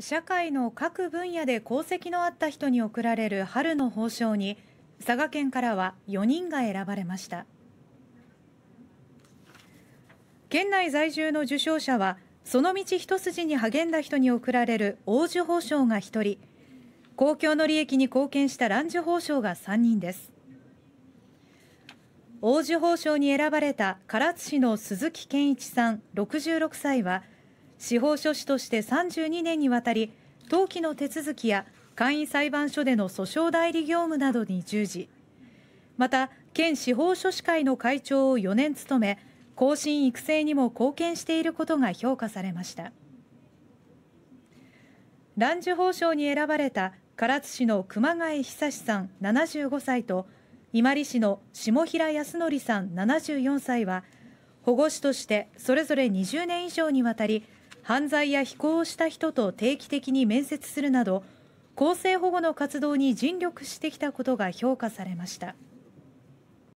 社会の各分野で功績のあった人に贈られる春の褒章に佐賀県からは4人が選ばれました。県内在住の受賞者はその道一筋に励んだ人に贈られる王寿褒章が1人。公共の利益に貢献した蘭寿褒章が3人です。王寿褒章に選ばれた唐津市の鈴木健一さん66歳は司法書士として32年にわたり登記の手続きや簡易裁判所での訴訟代理業務などに従事。また県司法書士会の会長を4年務め後進育成にも貢献していることが評価されました。蘭寿褒章に選ばれた唐津市の熊谷久さん75歳と伊万里市の下平康則さん74歳は保護司としてそれぞれ20年以上にわたり犯罪や非行をした人と定期的に面接するなど更生保護の活動に尽力してきたことが評価されました。